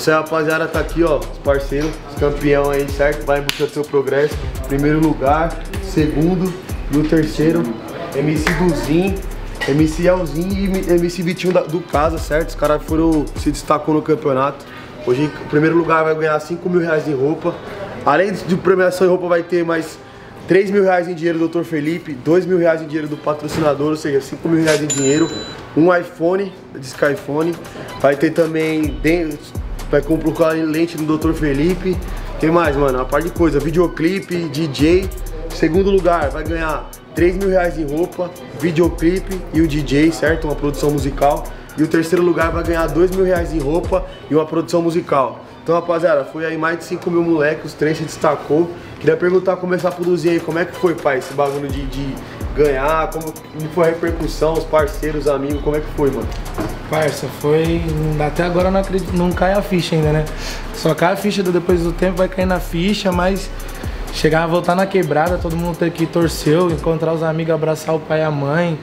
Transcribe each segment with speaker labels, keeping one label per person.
Speaker 1: Isso aí, rapaziada, tá aqui, ó, os parceiros, os campeão aí, certo? Vai em busca do seu progresso. Primeiro lugar, segundo e o terceiro, MC Duzinho, MC Elzinho e MC Vitinho da- do Casa, certo? Os caras foram, se destacou no campeonato. Hoje, o primeiro lugar vai ganhar 5 mil reais em roupa. Além de premiação em roupa, vai ter mais 3 mil reais em dinheiro do Dr. Felipe, 2 mil reais em dinheiro do patrocinador, ou seja, 5 mil reais em dinheiro, um iPhone, de Skyphone, vai ter também, den- vai comprar lente do Dr. Felipe, tem mais, mano, uma par de coisa, videoclipe, DJ, segundo lugar vai ganhar 3 mil reais em roupa, videoclipe e o DJ, certo? Uma produção musical. E o terceiro lugar vai ganhar 2 mil reais em roupa e uma produção musical. Então, rapaziada, foi aí mais de 5 mil moleques, os três se destacou. Queria perguntar, começar a produzir aí, como é que foi, pai, esse bagulho de, de ganhar, como foi a repercussão, os parceiros, os amigos, como é que foi, mano?
Speaker 2: Parça, foi. Até agora não acredito, não cai a ficha ainda, né? Só cai a ficha do depois do tempo, vai cair na ficha, mas chegar a voltar na quebrada, todo mundo ter que torceu, encontrar os amigos, abraçar o pai e a mãe.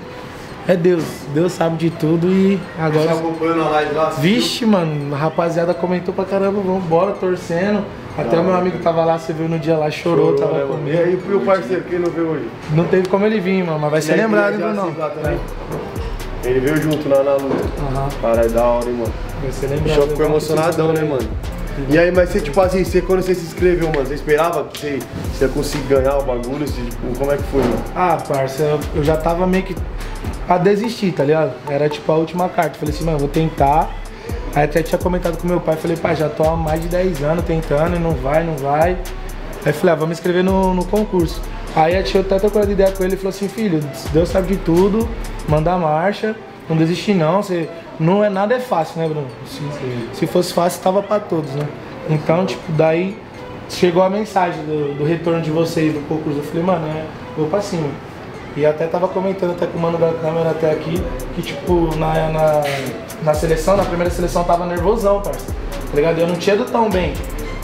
Speaker 2: É Deus, Deus sabe de tudo e
Speaker 1: Você
Speaker 2: agora.
Speaker 1: acompanhando a live lá?
Speaker 2: Vixe, mano, a rapaziada comentou pra caramba, vambora, torcendo. Até o meu amigo tava lá, você viu no dia lá, chorou,
Speaker 1: Chorou,
Speaker 2: tava
Speaker 1: né,
Speaker 2: comigo.
Speaker 1: E aí, e o parceiro, quem não veio hoje?
Speaker 2: Não teve como ele vir, mano, mas vai ser
Speaker 1: Ele
Speaker 2: lembrado,
Speaker 1: já
Speaker 2: viu, não?
Speaker 1: assiste lá também? Ele veio junto lá na luta. Cara, é da hora, hein, mano.
Speaker 2: vai ser
Speaker 1: O
Speaker 2: lembrado.
Speaker 1: show ficou emocionadão, né, mano? E aí, mas você, tipo assim, você quando você se inscreveu, mano, você esperava que você, você ia conseguir ganhar o bagulho? Você, tipo, como é que foi, mano?
Speaker 2: Ah, parça, eu, eu já tava meio que a desistir, tá ligado? Era tipo a última carta. Falei assim, mano, vou tentar. Aí até tinha comentado com meu pai, falei, pai, já tô há mais de 10 anos tentando e não vai, não vai. Aí falei, ah, vamos me inscrever no, no concurso. Aí a tia até trocou de ideia com ele e falou assim, filho, Deus sabe de tudo, manda a marcha, não desiste não, você, não é nada é fácil, né, Bruno? Se, se fosse fácil, tava pra todos, né? Então, tipo, daí chegou a mensagem do, do retorno de vocês do concurso. Eu falei, mano, é, vou pra cima. E até tava comentando até com o mano da câmera até aqui, que tipo, na, na, na seleção, na primeira seleção tava nervosão, parça. Tá ligado? Eu não tinha ido tão bem.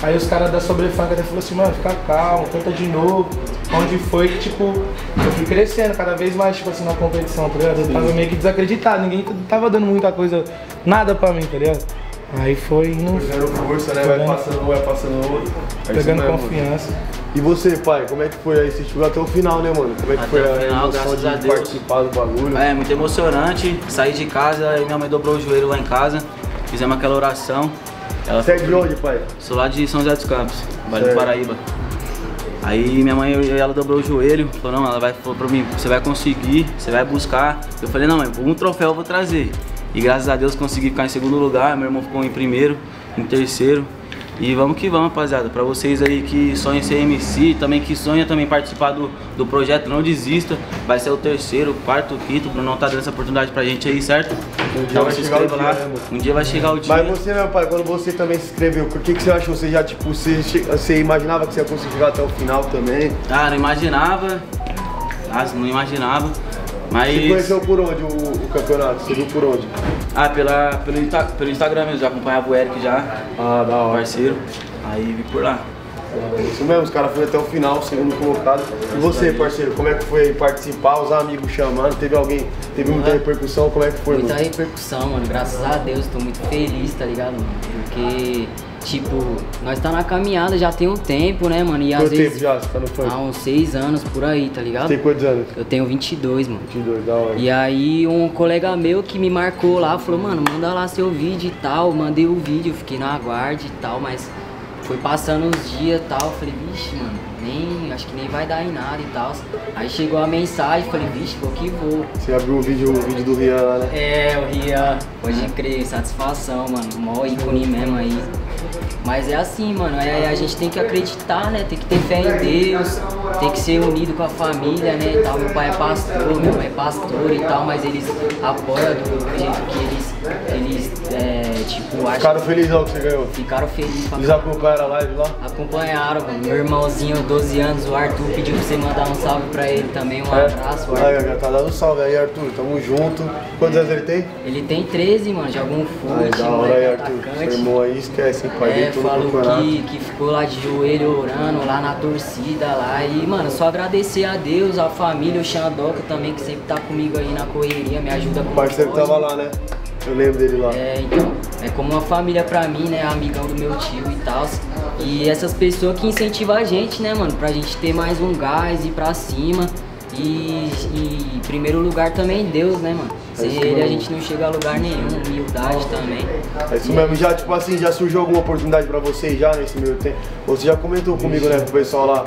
Speaker 2: Aí os caras da Sobrefunk até falaram assim, mano, fica calmo, tenta de novo. Onde foi que, tipo, eu fui crescendo cada vez mais, tipo assim, na competição, tá ligado? Eu tava meio que desacreditado, ninguém tava dando muita coisa, nada pra mim, tá ligado? Aí foi indo,
Speaker 1: Pegando força, né? Vai
Speaker 2: Pegando-
Speaker 1: passando um, vai passando outro. É
Speaker 2: pegando
Speaker 1: mesmo.
Speaker 2: confiança.
Speaker 1: E você, pai, como é que foi aí? Você chegou até o final, né, mano? Como é que
Speaker 3: Até
Speaker 1: foi
Speaker 3: o
Speaker 1: a
Speaker 3: final,
Speaker 1: emoção
Speaker 3: graças a
Speaker 1: de
Speaker 3: Deus.
Speaker 1: participar do bagulho?
Speaker 3: É, muito emocionante. Saí de casa e minha mãe dobrou o joelho lá em casa. Fizemos aquela oração. Ela
Speaker 1: Você é de onde, pai?
Speaker 3: Sou lá de São José dos Campos, Vale do. Paraíba. Aí minha mãe, ela dobrou o joelho, falou, não, ela vai, falou pra mim, você vai conseguir, você vai buscar. Eu falei, não, mãe, um troféu eu vou trazer. E graças a Deus consegui ficar em segundo lugar, meu irmão ficou em primeiro, em terceiro. E vamos que vamos, rapaziada. Pra vocês aí que sonham em ser MC, também que sonham também participar do, do projeto, não desista. Vai ser o terceiro, quarto, quinto. O Brunão tá dando essa oportunidade pra gente aí, certo?
Speaker 1: Um dia
Speaker 3: Então
Speaker 1: vai
Speaker 3: se
Speaker 1: chegar o dia,
Speaker 3: lá.
Speaker 1: né?
Speaker 3: Um dia vai chegar o dia.
Speaker 1: Mas você, meu pai, quando você também se inscreveu, o que, que você achou? Você já, tipo, você, você imaginava que você ia conseguir chegar até o final também?
Speaker 3: Ah, não imaginava. Ah, não imaginava. Mas.
Speaker 1: Você conheceu por onde o, o campeonato? Você viu por onde?
Speaker 3: Ah, pela, pelo, Insta- pelo Instagram mesmo, já acompanhava o Eric já,
Speaker 1: Ah, da hora.
Speaker 3: parceiro. Aí vi por lá.
Speaker 1: Isso mesmo, os caras foram até o final, segundo colocado. E você, parceiro, como é que foi participar, os amigos chamando? Teve alguém, teve muita repercussão? Como é que foi,
Speaker 4: Muita
Speaker 1: mano?
Speaker 4: repercussão, mano. Graças a Deus, tô muito feliz, tá ligado, mano? Porque, tipo, nós tá na caminhada já tem um tempo, né, mano? E às
Speaker 1: Quanto tempo
Speaker 4: vezes.
Speaker 1: já? Você tá no funk?
Speaker 4: Há uns seis anos por aí, tá ligado?
Speaker 1: Tem quantos anos?
Speaker 4: Eu tenho 22, mano.
Speaker 1: 22, da hora.
Speaker 4: E aí um colega meu que me marcou lá falou, mano, manda lá seu vídeo e tal. Mandei o vídeo, fiquei na aguarde e tal, mas foi passando uns dias e tal. Falei, vixe, mano, nem. Acho que nem vai dar em nada e tal. Aí chegou a mensagem, falei, vixe, vou que vou.
Speaker 1: Você abriu o vídeo, o vídeo do Rian lá, né?
Speaker 4: É, o Rian, pode crer, satisfação, mano. Mó ícone mesmo aí. Mas é assim, mano, é, a gente tem que acreditar, né? Tem que ter fé em Deus, tem que ser unido com a família, né? E tal. Meu pai é pastor, meu pai é pastor e tal, mas eles apoiam do jeito que eles, eles é, tipo.
Speaker 1: Ficaram felizão que você ganhou.
Speaker 4: Ficaram felizes pra
Speaker 1: Eles acompanharam a live lá?
Speaker 4: Acompanharam, mano. Meu irmãozinho, 12 anos, o Arthur, pediu pra você mandar um salve pra ele também. Um abraço,
Speaker 1: É? Aí,
Speaker 4: Arthur.
Speaker 1: já tá dando salve aí, Arthur. Tamo junto. Quantos anos ele tem?
Speaker 4: Ele tem 13, mano, joga um
Speaker 1: Aí,
Speaker 4: fute,
Speaker 1: da hora aí, Arthur. Seu
Speaker 4: atacante.
Speaker 1: irmão aí esquece, hein, pai?
Speaker 4: É, falou que, que ficou lá de joelho orando lá na torcida lá. E, mano, só agradecer a Deus, a família, o Xandoca também, que sempre tá comigo aí na correria, me ajuda com
Speaker 1: O parceiro
Speaker 4: código.
Speaker 1: tava lá, né? Eu lembro dele lá.
Speaker 4: É, então, é como uma família pra mim, né? Amigão do meu tio e tal. E essas pessoas que incentivam a gente, né, mano? Pra gente ter mais um gás e pra cima. E, e em primeiro lugar também Deus, né, mano? Sem ele a gente não chega a lugar nenhum, humildade também.
Speaker 1: É isso mesmo, já tipo assim, já surgiu alguma oportunidade pra vocês já nesse meio tempo? Você já comentou comigo, né, com o pessoal lá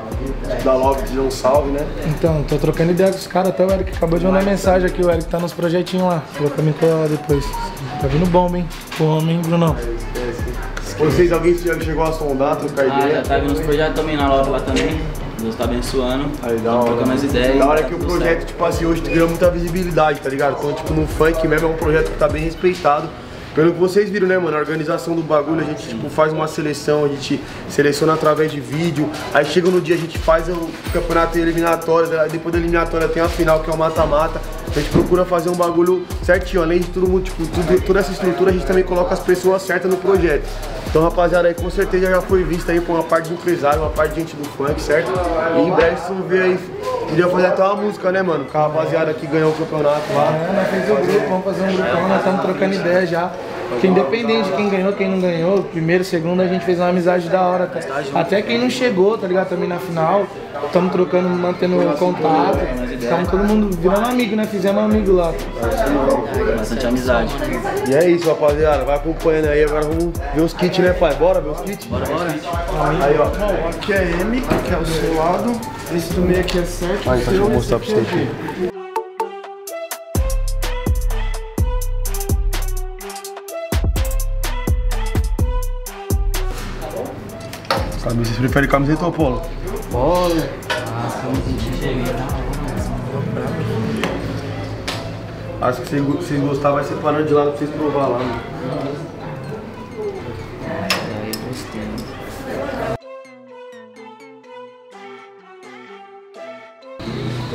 Speaker 1: da Love de um salve, né?
Speaker 2: Então, tô trocando ideia com os caras, até o Eric acabou de mandar mensagem aqui, o Eric tá nos projetinhos lá. Vou comentar lá depois. Tá vindo bomba, hein? O homem, Brunão.
Speaker 1: Vocês, alguém já chegou a sondar, trocar
Speaker 3: Ah,
Speaker 1: ideia?
Speaker 3: já tá vindo uns projetos também na loja lá também. Deus tá abençoando.
Speaker 1: Aí, da hora.
Speaker 3: trocando as ideias.
Speaker 1: Da hora
Speaker 3: tá
Speaker 1: que o
Speaker 3: tudo
Speaker 1: projeto,
Speaker 3: certo.
Speaker 1: tipo assim, hoje ganhou muita visibilidade, tá ligado? Então, tipo, no funk mesmo é um projeto que tá bem respeitado. Pelo que vocês viram, né, mano? A organização do bagulho, a gente, tipo, faz uma seleção, a gente seleciona através de vídeo. Aí chega no dia, a gente faz o campeonato eliminatório, depois da eliminatória tem a final, que é o mata-mata. A gente procura fazer um bagulho certinho. Além de mundo, tipo, tudo- toda essa estrutura, a gente também coloca as pessoas certas no projeto. Então, rapaziada, aí com certeza já foi vista aí por uma parte de empresário, uma parte de gente do funk, certo? E em breve vocês vão ver aí. Podia fazer até uma música, né, mano? Com a rapaziada que ganhou o campeonato lá.
Speaker 2: É, nós fez o grupo, vamos fazer um grupão, nós estamos trocando ideia já. Que independente de quem ganhou, quem não ganhou, primeiro, segundo, a gente fez uma amizade da hora. Até, até quem não chegou, tá ligado? Também na final, estamos trocando, mantendo contato. Estamos todo mundo virando amigo, né? Fizemos um amigo lá.
Speaker 3: Bastante amizade.
Speaker 1: E é isso, rapaziada. Vai acompanhando aí. Agora vamos ver os kits, né, pai? Bora ver os kits?
Speaker 3: Bora, bora.
Speaker 1: Aí, ó.
Speaker 5: Aqui é M, que é o seu lado. Esse do meio aqui é 7.
Speaker 1: Aí, deixa eu mostrar pra você Camisa, vocês preferem camiseta ou polo? Acho que vocês, vocês gostaram, vai separando de lado pra vocês provar lá. Né?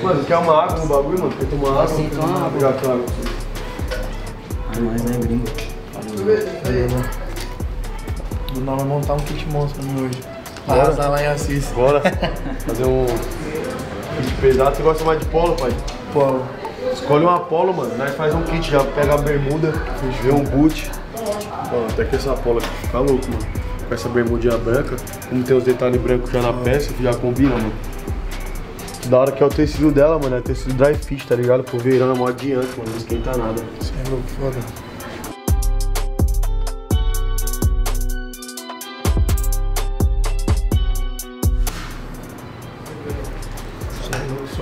Speaker 1: Mano, quer uma água no bagulho, mano? Quer tomar água?
Speaker 4: Sim, toma água.
Speaker 1: Obrigado, pela água.
Speaker 3: É nóis, né, gringo?
Speaker 2: O Bruno vai montar um kit monstro pra mim hoje.
Speaker 1: Bora.
Speaker 2: Arrasar lá em Assis.
Speaker 1: Bora fazer um kit pesado. Você gosta mais de polo, pai?
Speaker 2: Polo.
Speaker 1: Escolhe um Apollo, mano. Nós faz um kit, já pega a bermuda, vê um boot. Até que essa Apollo aqui fica louco, mano. Com essa bermudinha branca. Como tem os detalhes brancos já na peça, que já combina, mano. Da hora que é o tecido dela, mano. É tecido dry fit, tá ligado? Pro verão é mó adiante, mano. Não esquenta nada.
Speaker 2: Você é louco, foda.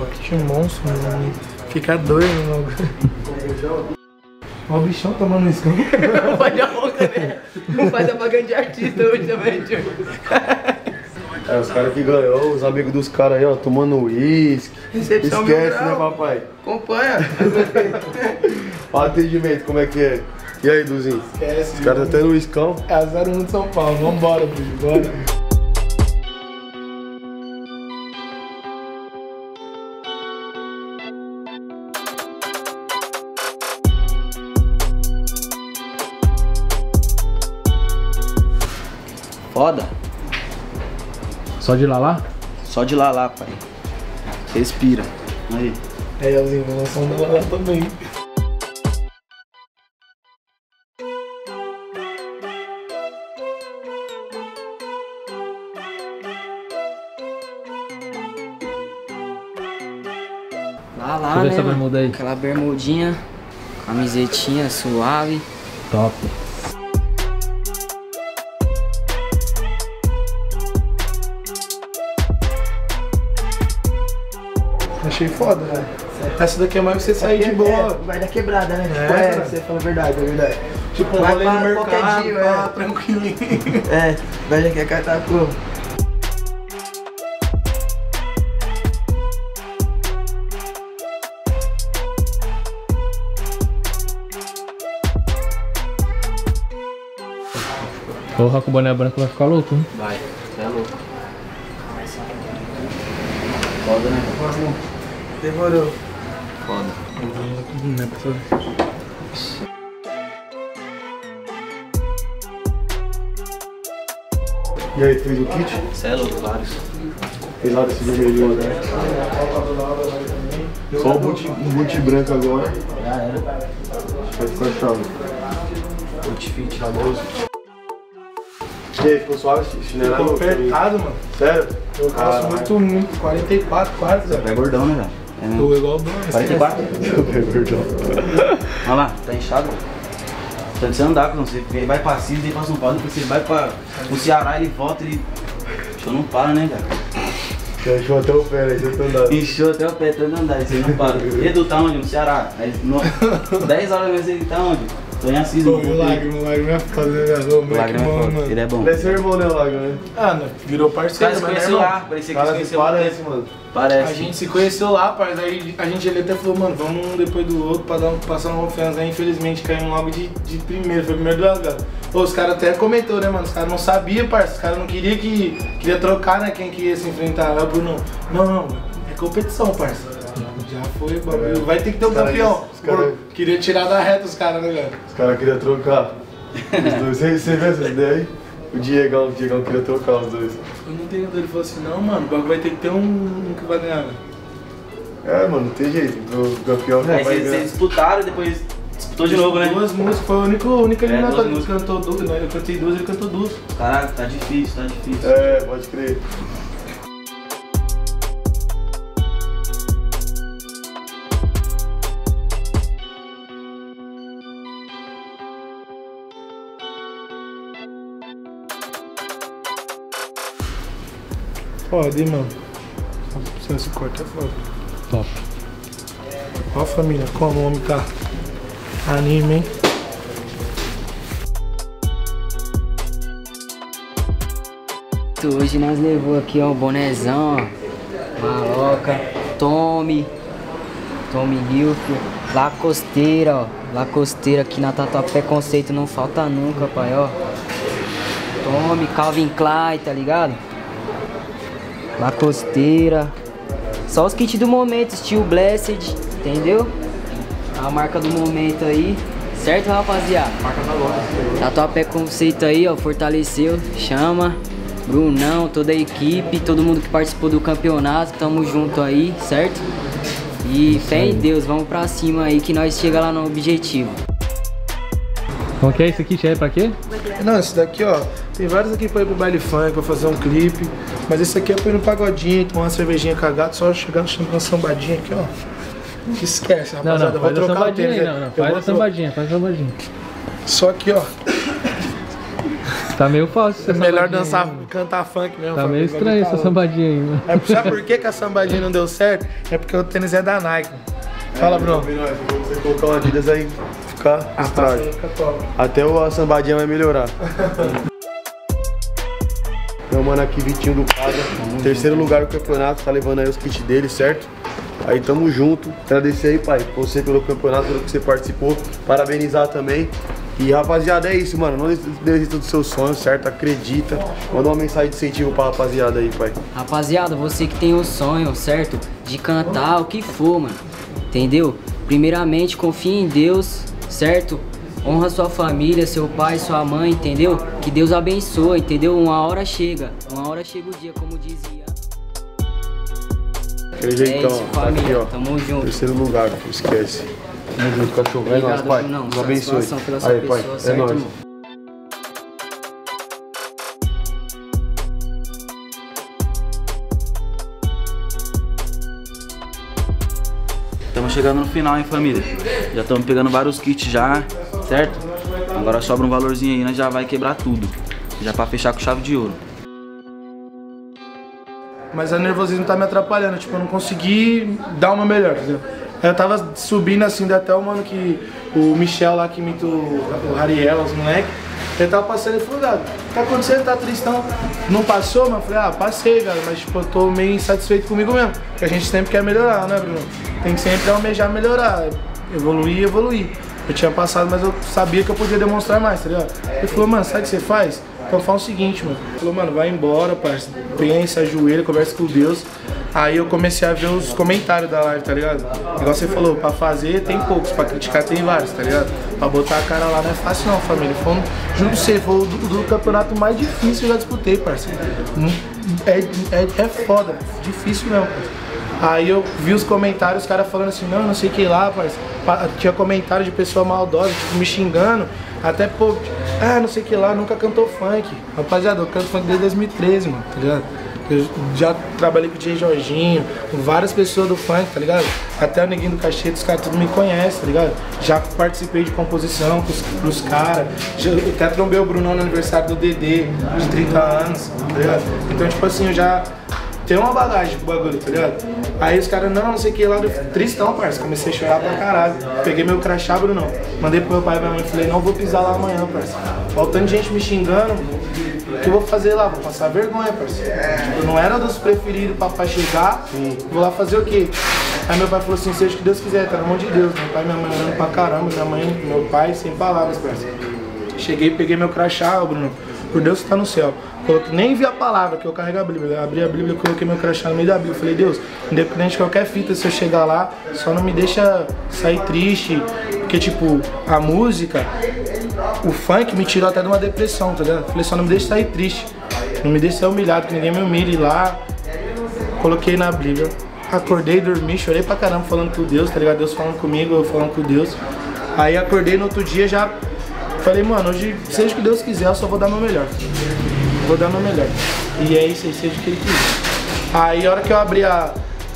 Speaker 2: Você é louco, Só kit monstro, mano. Fica doido, mano. Olha o bichão tomando isso.
Speaker 5: Pode a boca, né? Não faz propaganda de artista hoje também, tio.
Speaker 1: É, os caras que ganhou, os amigos dos caras aí, ó, tomando uísque.
Speaker 5: Recepção
Speaker 1: Esquece, né, papai?
Speaker 5: Acompanha.
Speaker 1: Atendimento, como é que é? E aí, Duzinho?
Speaker 2: Esquece.
Speaker 1: Os caras tá tendo uiscão.
Speaker 2: É a 01 de São Paulo. Vambora, bicho. Bora.
Speaker 3: Foda.
Speaker 2: Só de lá lá?
Speaker 3: Só de lá lá, pai. Respira. Aí.
Speaker 2: É, lançar um dela lá também.
Speaker 4: Lá, lá,
Speaker 6: eu ver
Speaker 4: né,
Speaker 6: essa bermuda aí.
Speaker 4: Aquela bermudinha, camisetinha suave.
Speaker 6: Top.
Speaker 2: Achei foda, né? Essa daqui é mais pra você sair de boa.
Speaker 5: Vai dar quebrada, né?
Speaker 2: É,
Speaker 5: Tipo, é,
Speaker 2: cara.
Speaker 5: você fala a verdade, é verdade.
Speaker 2: Tipo,
Speaker 5: Vai
Speaker 2: rolê no
Speaker 5: pra qualquer
Speaker 2: mercado,
Speaker 5: dia,
Speaker 2: tá
Speaker 5: é.
Speaker 2: tranquilinho.
Speaker 5: É, vai já quer catar como?
Speaker 6: Porra, com o boné branco vai ficar louco, hein?
Speaker 3: Vai. Você é louco. Foda, né?
Speaker 5: Demorou.
Speaker 3: Foda.
Speaker 2: Não é pra.
Speaker 1: E aí, fez o kit?
Speaker 3: Você é louco, vários.
Speaker 1: Fez lá desse vermelho, né? Só o boot, um boot branco agora.
Speaker 3: Já era.
Speaker 1: Vai ficar chave.
Speaker 3: Outfit.
Speaker 1: Famoso. E aí, ficou suave esse chinelo?
Speaker 2: Ficou apertado, mano.
Speaker 1: Sério?
Speaker 2: Eu calço muito, muito, 44 quase,
Speaker 3: É
Speaker 2: velho.
Speaker 3: gordão, né, velho? É.
Speaker 2: Tô igual o Bruno.
Speaker 3: 44?
Speaker 1: Gordão.
Speaker 3: Olha lá, tá inchado. Tanto você andar, quando você vem- vai pra Cis, vem pra São Paulo, depois você vai pra o Ceará, ele volta, ele. Show não para, né, velho?
Speaker 1: Fechou até o pé, né? Você tá andando.
Speaker 3: Inchou até o pé, tanto andar, você não para. Edu tá onde? No Ceará. Aí, no, 10 horas mesmo ele tá onde? Tô em Assis,
Speaker 2: Pô,
Speaker 3: no
Speaker 2: o. Lágrima, o Lágrima é foda, né, velho? O
Speaker 3: O Lágrima é
Speaker 2: bom,
Speaker 3: foda,
Speaker 2: mano.
Speaker 3: ele é bom.
Speaker 1: Ele é seu irmão, né, Lago, né?
Speaker 2: Ah, né? Virou parceiro,
Speaker 3: se
Speaker 2: mas é
Speaker 3: conheceu
Speaker 2: irmão.
Speaker 3: lá, parecia que se conheceu lá.
Speaker 1: parece, mano.
Speaker 3: Parece.
Speaker 2: A gente se conheceu lá, parça, aí a gente ele até falou, mano, vamos um depois do outro pra dar passar uma confiança. Aí infelizmente caímos logo de, de primeiro, foi o primeiro duelo, cara. Pô, os caras até comentou, né, mano? Os caras não sabiam, parça, os caras não queriam que. Queria trocar, né, quem que ia se enfrentar. Aí o Bruno, não, não, é competição, parça. Já foi, bagulho. Vai ter que ter um campeão.
Speaker 1: os caras-
Speaker 2: Pô, Queria tirar da reta os caras, né, velho?
Speaker 1: Os caras queriam trocar. Os dois. Você, você viu essa ideia aí? O Diegão, o Diegão queria trocar os dois.
Speaker 2: Eu não tenho dúvida, ele falou assim, não, mano, o bagulho vai ter que ter um, um que vai ganhar, velho.
Speaker 1: É, mano, não tem jeito. O campeão já
Speaker 3: Aí
Speaker 1: vai
Speaker 3: vocês
Speaker 1: ganhar.
Speaker 3: vocês disputaram e depois disputou de novo, né?
Speaker 2: Duas músicas, foi a única, única
Speaker 3: É, duas
Speaker 2: eliminatória que ele
Speaker 3: músicas.
Speaker 2: cantou duas, né? Eu cantei duas, ele cantou duas.
Speaker 3: Caraca, tá difícil, tá difícil.
Speaker 1: É, pode crer.
Speaker 2: Foda, hein, mano. Se esse corte é foda.
Speaker 6: Top.
Speaker 2: Ó, família, como o homem tá anime, hein?
Speaker 4: Hoje nós levou aqui, ó, o bonezão, ó, maloca, Tommy, Tommy Hilfiger, Lacosteira, ó, Lacosteira aqui na Tatuapé Conceito não falta nunca, pai, ó. Tommy, Calvin Klein, tá ligado? Lacosteira, só os kits do momento, estilo Blessed, entendeu? A marca do momento aí, certo, rapaziada? Marca da loja. Tatuapé Conceito aí, ó, fortaleceu, chama. Brunão, toda a equipe, todo mundo que participou do campeonato, tamo junto aí, certo? E fé em Deus, vamos pra cima aí que nós chega lá no objetivo.
Speaker 6: Como que é isso aqui? É pra quê?
Speaker 2: Não, esse daqui, ó, tem vários aqui pra ir pro baile funk, pra fazer um clipe. Mas esse aqui é pra ir no pagodinho, tomar uma cervejinha cagada, só chegar no uma sambadinha aqui, ó. Que esquece,
Speaker 6: Não,
Speaker 2: rapaziada.
Speaker 6: não,
Speaker 2: eu vou trocar o tênis.
Speaker 6: aí, não, não. Faz a sambadinha, faz a sambadinha.
Speaker 2: Só aqui, ó.
Speaker 6: Tá meio fácil essa
Speaker 2: É melhor dançar,
Speaker 6: aí,
Speaker 2: cantar funk mesmo.
Speaker 6: Tá meio estranho essa sambadinha aí, né?
Speaker 2: É, sabe por que, que a sambadinha não deu certo? É porque o tênis é da Nike. Fala, Bruno.
Speaker 1: Se Você colocar uma Adidas aí, ficar estrago.
Speaker 2: Fica top.
Speaker 1: Até o a sambadinha vai melhorar. Meu mano aqui, Vitinho do Quadra. Terceiro lugar no campeonato, tá levando aí os kits dele, certo? Aí tamo junto. Agradecer aí, pai, você pelo campeonato, pelo que você participou. Parabenizar também. E rapaziada, é isso, mano. Não desista dos seus sonhos, certo? Acredita. Manda uma mensagem de incentivo pra rapaziada aí, pai.
Speaker 4: Rapaziada, você que tem o sonho, certo? De cantar o que for, mano. Entendeu? Primeiramente, confie em Deus, certo? Honra sua família, seu pai, sua mãe, entendeu? Que Deus abençoe, entendeu? Uma hora chega. Uma hora chega o dia, como dizia.
Speaker 1: Aquele
Speaker 4: É
Speaker 1: jeitão,
Speaker 4: isso,
Speaker 1: ó. Tá aqui,
Speaker 4: família.
Speaker 1: ó.
Speaker 4: Tamo junto.
Speaker 1: Terceiro lugar, não esquece. Tamo junto, cachorro. É
Speaker 4: Obrigado,
Speaker 1: nóis, pai.
Speaker 4: Brunão.
Speaker 1: Nos abençoe.
Speaker 4: Pela sua
Speaker 1: Aí, pai.
Speaker 4: pessoa,
Speaker 1: É
Speaker 4: certo,
Speaker 1: nóis.
Speaker 4: irmão?
Speaker 3: Estamos chegando no final, hein, família? Já estamos pegando vários kits já, certo? Agora sobra um valorzinho aí, nós já vai quebrar tudo. Já pra fechar com chave de ouro.
Speaker 2: Mas o nervosismo tá me atrapalhando, tipo, eu não consegui dar uma melhor, entendeu? Eu tava subindo assim, até o mano que. O Michel lá que imita o, o Ariel, os moleque. Ele tava passando e falou, "Gado, o que tá acontecendo? Tá tristão. Não passou, mas eu falei, ah, passei, cara, mas tipo, eu tô meio insatisfeito comigo mesmo. Porque a gente sempre quer melhorar, né, Bruno? Tem que sempre almejar melhorar, evoluir evoluir. Eu tinha passado, mas eu sabia que eu podia demonstrar mais, tá ligado? Ele falou, mano, sabe o que você faz? Então faz o seguinte, mano. Ele falou, mano, vai embora, parceiro. Pensa, ajoelha, conversa com Deus. Aí eu comecei a ver os comentários da live, tá ligado? Igual você falou, pra fazer tem poucos, pra criticar tem vários, tá ligado? Pra botar a cara lá não é fácil não, família. Foi um, pra você, foi o do, do campeonato mais difícil que eu já disputei, parceiro. É, é, é foda, difícil mesmo, parceiro. Aí eu vi os comentários, os caras falando assim, não, não sei o que lá, parça. Pa- Tinha comentário de pessoa maldosa, tipo, me xingando. Até, pô, ah, não sei o que lá, nunca cantou funk. Rapaziada, eu canto funk desde 2013, mano, tá ligado? Eu já trabalhei com o DJ Jorginho, com várias pessoas do funk, tá ligado? Até o Neguinho do Cachete, os caras tudo me conhecem, tá ligado? Já participei de composição com os, pros caras. Até trombei o Brunão no aniversário do Dedê, de 30 anos, tá ligado? Então, tipo assim, eu já tem uma bagagem com o bagulho, tá ligado? Aí os caras, não, não sei o que lá, eu tristão, parça. Comecei a chorar pra caralho. Peguei meu crachá, Bruno. Mandei pro meu pai e minha mãe. Falei, não vou pisar lá amanhã, parça. Faltando gente me xingando. O que eu vou fazer lá? Vou passar vergonha, parça. Tipo, não era dos preferidos pra, chegar. Vou lá fazer o quê? Aí meu pai falou assim, seja o que Deus quiser, tá na mão de Deus. Meu pai e minha mãe orando pra caramba, minha mãe, meu pai, sem palavras, parça. Cheguei, peguei meu crachá, Bruno. Por Deus que tá no céu. Coloquei, nem vi a palavra, que eu carrego a Bíblia. Eu abri a Bíblia, coloquei meu crachá no meio da Bíblia. Falei, Deus, independente de qualquer fita, se eu chegar lá, só não me deixa sair triste. Porque, tipo, a música, o funk me tirou até de uma depressão, tá ligado? Falei, só não me deixa sair triste. Não me deixa sair humilhado, que ninguém me humilhe lá. Coloquei na Bíblia. Acordei, dormi, chorei pra caramba falando com Deus, tá ligado? Deus falando comigo, eu falando com Deus. Aí acordei no outro dia já falei, mano, hoje seja o que Deus quiser, eu só vou dar meu melhor. Vou dar meu melhor. E é isso aí, seja o que ele quiser. Aí a hora que eu abri a,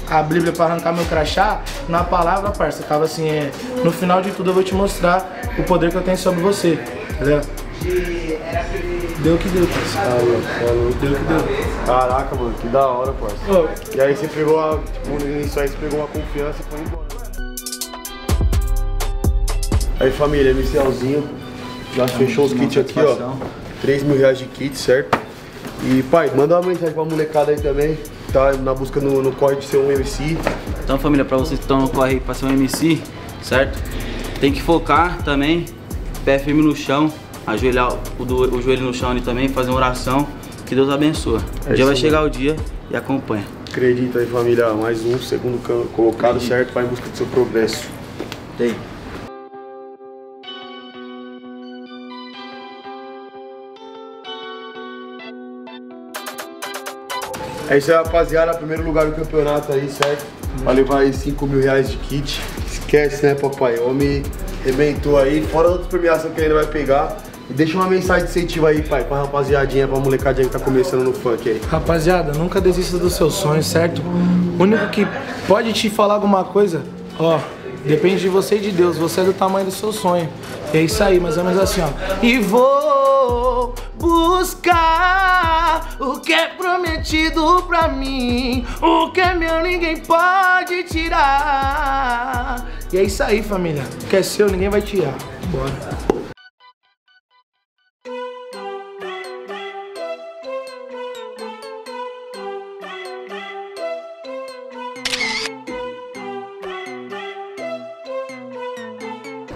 Speaker 2: a Bíblia pra arrancar meu crachá, na palavra, parça, tava assim, é, no final de tudo eu vou te mostrar o poder que eu tenho sobre você. Entendeu? Deu o que deu, parça.
Speaker 1: Ó, falou.
Speaker 2: Deu o que deu.
Speaker 1: Caraca, mano, que da hora, parça.
Speaker 2: Ô,
Speaker 1: E aí você pegou a. Tipo, nisso aí você pegou uma confiança e foi embora. Aí família, MCLzinho. Já fechou os kits aqui, ó.
Speaker 3: satisfação.
Speaker 1: 3 mil reais de kit, certo? E pai, manda uma mensagem pra molecada aí também. Tá na busca no, no corre de ser um MC.
Speaker 3: Então, família, pra vocês que estão no corre pra ser um MC, certo? Tem que focar também, pé firme no chão, ajoelhar o, do- o joelho no chão ali também, fazer uma oração. Que Deus abençoa.
Speaker 1: É
Speaker 3: dia vai chegar o dia e acompanha.
Speaker 1: Acredita aí, família. Mais um, segundo ca- colocado, certo? Vai em busca do seu progresso.
Speaker 3: Tem.
Speaker 1: É isso aí, rapaziada. Primeiro lugar do campeonato aí, certo? Vai levar aí 5 mil reais de kit. Esquece, né, papai? O homem arrebentou aí. Fora outras premiações que ele vai pegar. E deixa uma mensagem de incentivo aí, pai, pra rapaziadinha, pra molecadinha que tá começando no funk aí.
Speaker 2: Rapaziada, nunca desista dos seus sonhos, certo? O único que pode te falar alguma coisa, ó, depende de você e de Deus. Você é do tamanho do seu sonho. É isso aí, mais ou menos assim, ó. E vou buscar o que é prometido pra mim, o que é meu ninguém pode tirar. E é isso aí, família. O que é seu, ninguém vai tirar. Bora.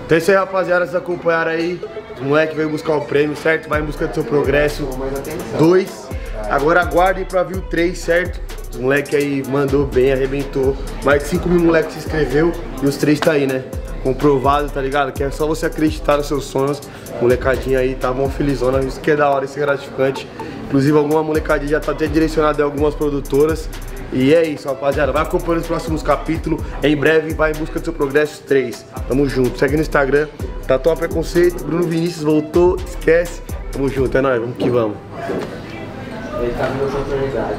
Speaker 1: Então é isso aí, rapaziada. Vocês acompanharam aí. O moleque veio buscar o prêmio, certo? Vai em busca do seu progresso. Dois. Agora aguardem pra ver o três, certo? Os moleque aí mandou bem, arrebentou. Mais de 5 mil moleques se inscreveu e os três tá aí, né? Comprovado, tá ligado? Que é só você acreditar nos seus sonhos. Molecadinha aí, tá bom felizona. Isso que é da hora, isso é gratificante. Inclusive, alguma molecadinha já tá até direcionada em algumas produtoras. E é isso, rapaziada. Vai acompanhando os próximos capítulos. Em breve, vai em busca do seu progresso 3. Tamo junto. Segue no Instagram. Tatuar Preconceito. Bruno Vinícius voltou. Esquece. Tamo junto. É nóis. Vamos que vamos.
Speaker 4: Ele tá oportunidade.